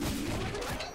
Let's go.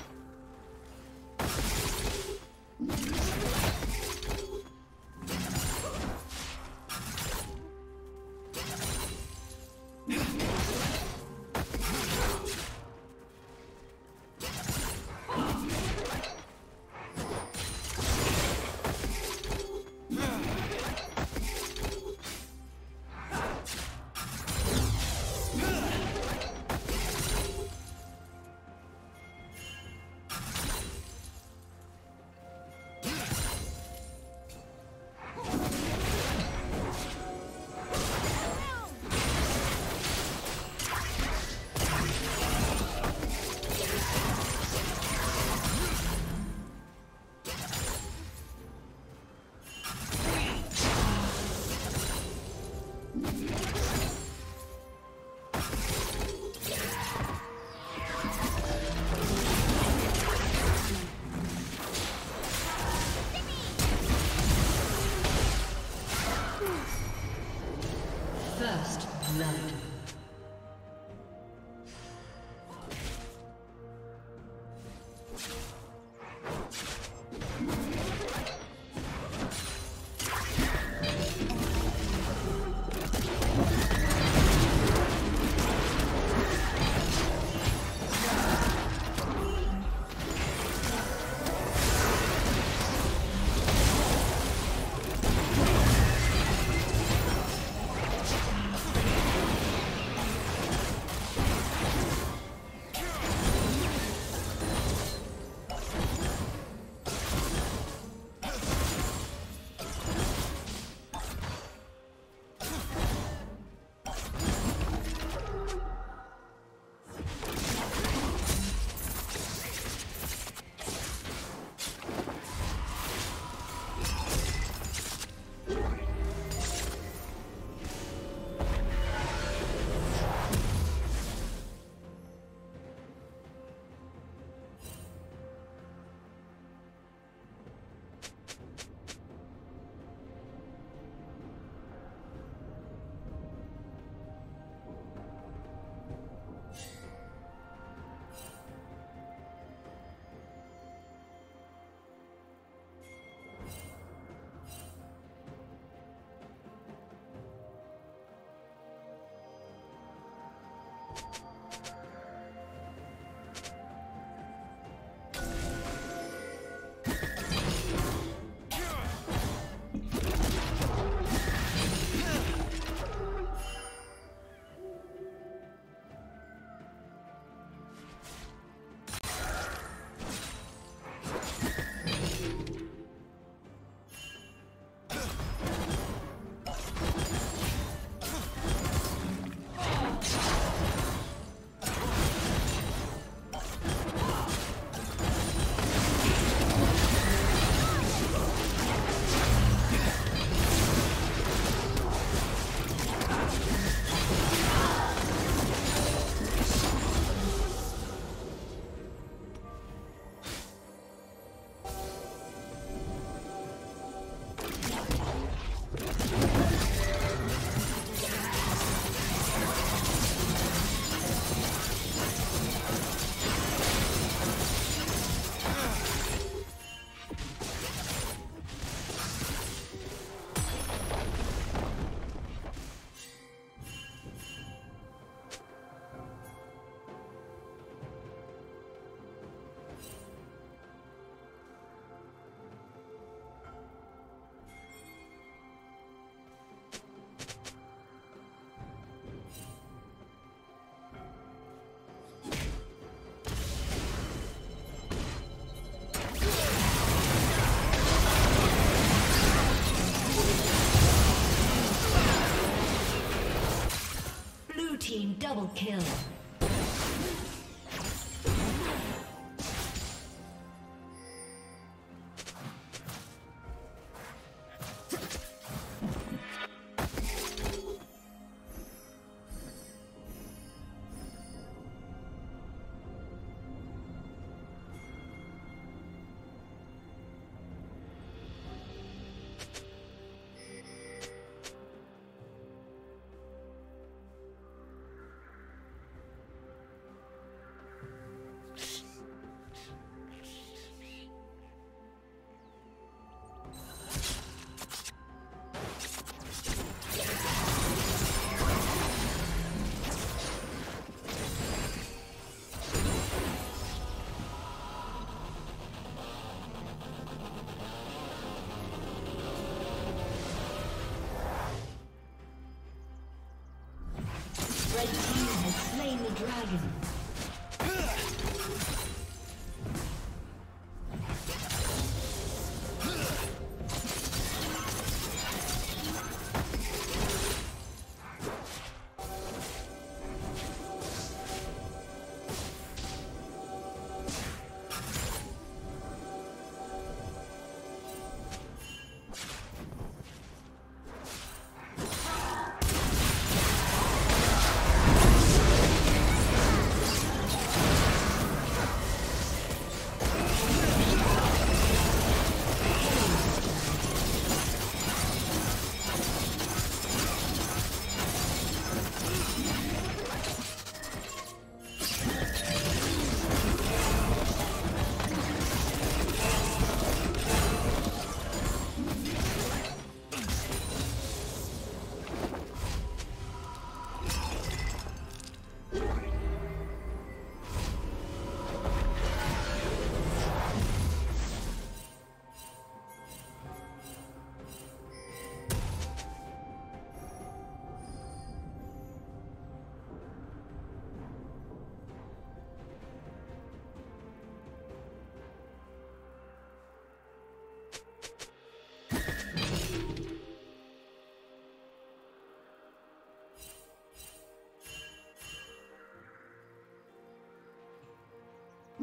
Double kill.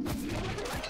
Let's go.